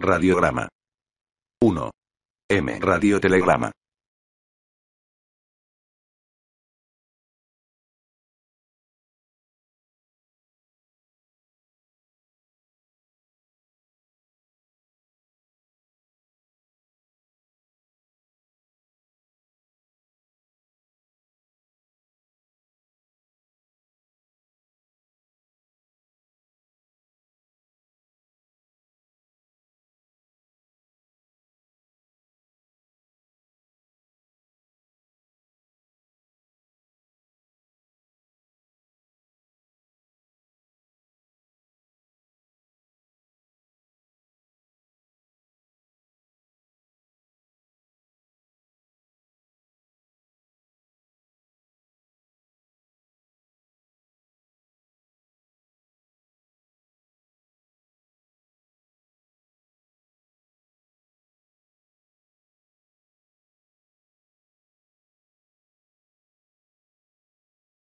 Radiograma. 1. M. Radiotelegrama.